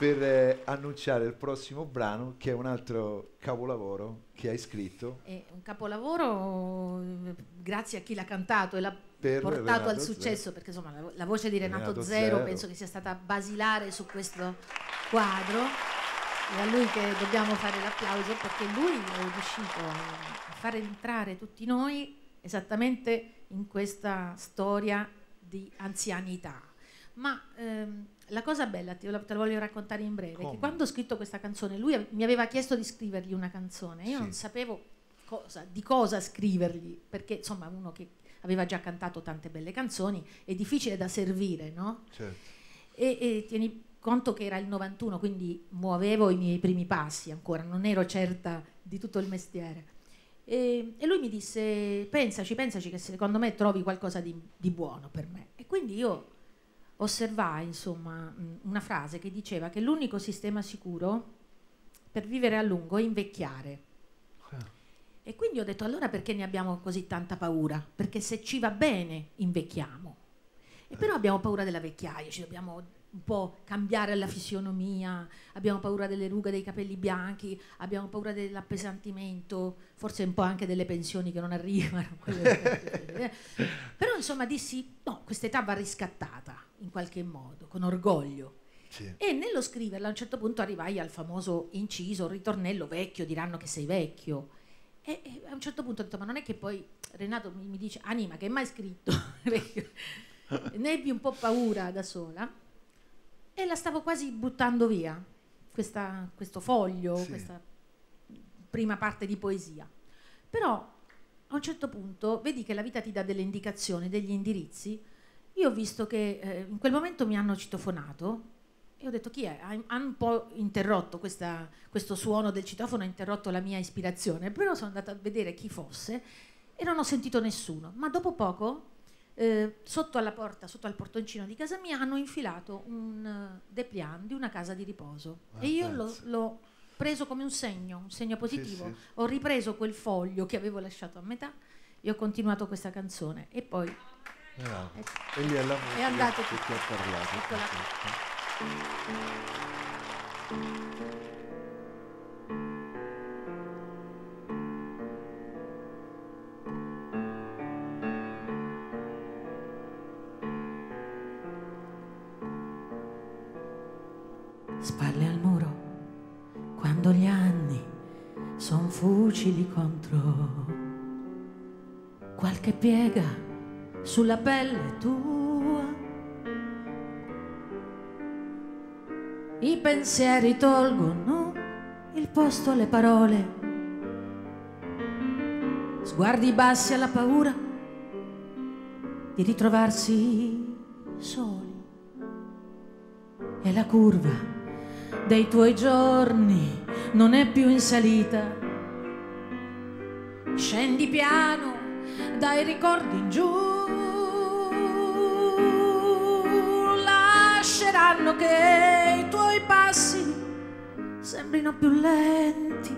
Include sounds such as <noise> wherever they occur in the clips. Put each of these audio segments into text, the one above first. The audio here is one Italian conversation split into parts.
per eh, annunciare il prossimo brano che è un altro capolavoro che hai scritto. È un capolavoro eh, grazie a chi l'ha cantato e l'ha portato Renato al successo, Zero. perché insomma la, la voce di Renato, Renato Zero, Zero. penso che sia stata basilare su questo quadro. È a lui che dobbiamo fare l'applauso perché lui è riuscito a far entrare tutti noi esattamente in questa storia di anzianità. Ma ehm, la cosa bella, te la, te la voglio raccontare in breve, Come? che quando ho scritto questa canzone, lui mi aveva chiesto di scrivergli una canzone, io Sì. non sapevo cosa- di cosa scrivergli, perché insomma uno che aveva già cantato tante belle canzoni è difficile da servire, no? Certo. E, e tieni conto che era il 91, quindi muovevo i miei primi passi ancora, non ero certa di tutto il mestiere. E, e lui mi disse, pensaci, pensaci che secondo me trovi qualcosa di, di buono per me. E quindi io osservai, insomma, una frase che diceva che l'unico sistema sicuro per vivere a lungo è invecchiare. E quindi ho detto, allora perché ne abbiamo così tanta paura? Perché se ci va bene, invecchiamo. E però abbiamo paura della vecchiaia, ci dobbiamo un po' cambiare la fisionomia, abbiamo paura delle rughe dei capelli bianchi, abbiamo paura dell'appesantimento, forse un po' anche delle pensioni che non arrivano. <laughs> quelle- però insomma dissi, no, quest'età va riscattata in qualche modo, con orgoglio. Sì. E nello scriverla a un certo punto arrivai al famoso inciso, ritornello vecchio, diranno che sei vecchio. E, e a un certo punto ho detto, ma non è che poi Renato mi, mi dice, Anima, che hai mai scritto? <laughs> Ne ebbi un po' paura da sola e la stavo quasi buttando via, questa- questo foglio, Sì. questa prima parte di poesia. Però a un certo punto vedi che la vita ti dà delle indicazioni, degli indirizzi. Io ho visto che eh, in quel momento mi hanno citofonato e ho detto chi è? Ha, ha un po' interrotto questa- questo suono del citofono, ha interrotto la mia ispirazione, però sono andata a vedere chi fosse e non ho sentito nessuno. Ma dopo poco, eh, sotto alla porta, sotto al portoncino di casa mia, hanno infilato un eh, dépliant di una casa di riposo. Ah, e io l'ho, l'ho preso come un segno, un segno positivo. sì. Ho ripreso quel foglio che avevo lasciato a metà e ho continuato questa canzone. E poi Ecco. E lì è la musica andato che ti ha parlato. Eccola. spalle al muro quando gli anni son fucili contro qualche piega sulla pelle tua. I pensieri tolgono il posto alle parole. Sguardi bassi alla paura di ritrovarsi soli. E la curva dei tuoi giorni non è più in salita. Scendi piano dai ricordi in giù, lasceranno che i tuoi passi sembrino più lenti,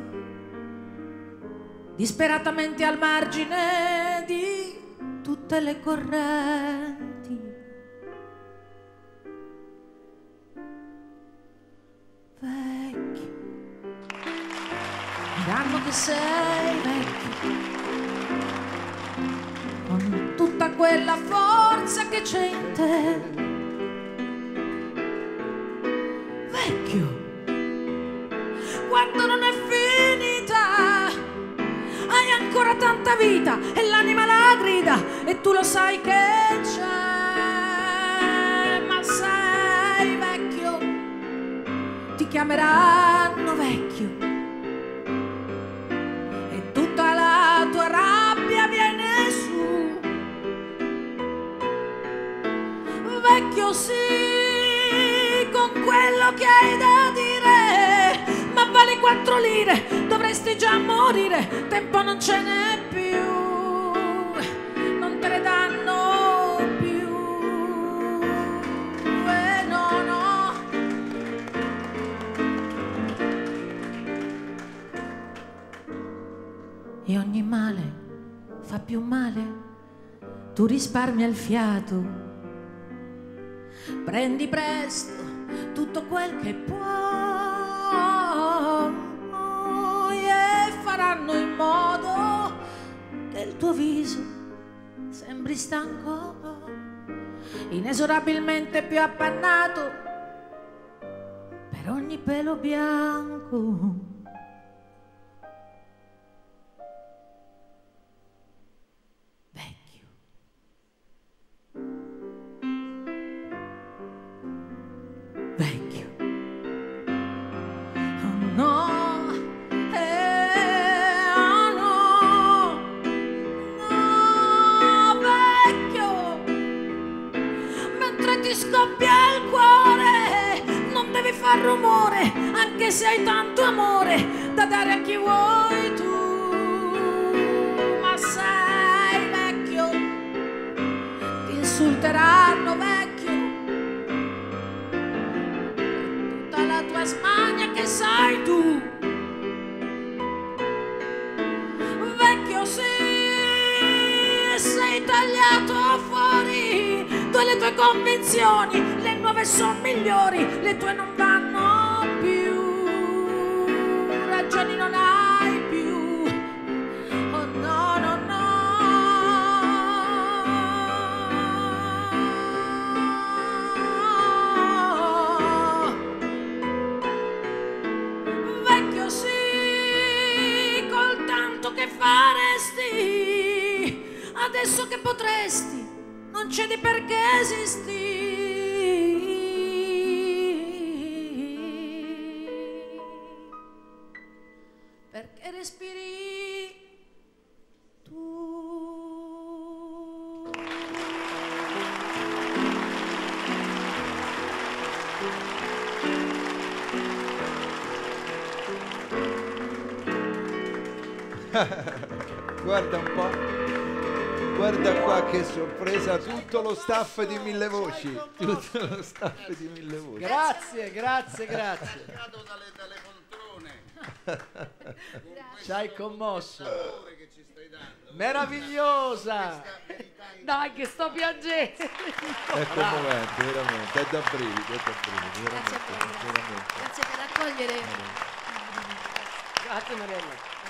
disperatamente al margine di tutte le correnti. vecchio. Diranno che sei vecchio. Quella forza che c'è in te. Vecchio. Quando non è finita. Hai ancora tanta vita e l'anima la grida e tu lo sai che c'è. Ma sei vecchio ti chiameranno vecchio Vecchio sì, con quello che hai da dire, ma vale quattro lire, dovresti già morire, tempo non ce n'è più, non te ne danno più. Eh, no, no. e ogni male fa più male, tu risparmia il fiato, prendi presto tutto quel che puoi e faranno in modo che il tuo viso sembri stanco, inesorabilmente più appannato per ogni pelo bianco. Mentre ti scoppia il cuore, non devi far rumore, anche se hai tanto amore da dare a chi vuoi tu. Ma sei vecchio, ti insulteranno vecchio. Tutta la tua smania che sai tu. Vecchio sì, sei tagliato tue convinzioni, le nuove sono migliori, le tue non vanno più. Ragioni non hai più. Oh no, no, no. Vecchio sì, col tanto che faresti, adesso che potresti, non c'è di perché esisti. Perché respiri tu. <laughs> Guarda un po'. Guarda qua che sorpresa, tutto lo staff di Mille Voci. Tutto lo staff di Mille Voci. Grazie, grazie, grazie. Dalle, dalle poltrone. Ci hai commosso. L'amore che ci stai dando. Meravigliosa. Dai, che sto piangendo. È commovente, veramente, è da brividi, è da brividi, Grazie grazie. veramente. Grazie per accogliere. Grazie Mariella.